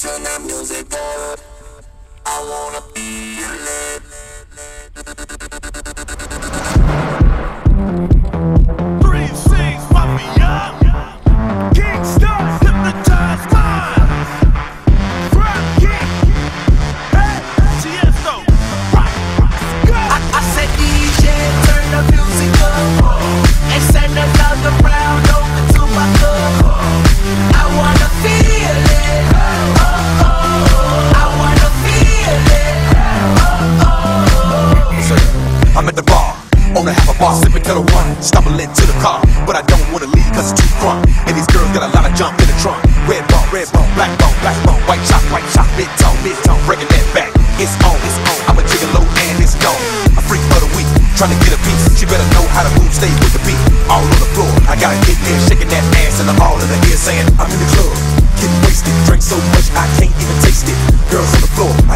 turn that music up. I wanna feel bar, sipping to the one. Stop a to the car, but I don't wanna leave cause it's too fun. And these girls got a lot of jump in the trunk. Red bone, red bone, black bone, black bone, white chop, white chop, mid tone, mid tone, breaking that back. It's on, it's on. I'm a low and it's gone. A freak for the week, trying to get a piece. She better know how to move, stay with the beat. All on the floor, I gotta get there, shaking that ass, and I'm all in the ear saying I'm in the club, getting wasted, drink so much I can't even taste it. Girls on the floor.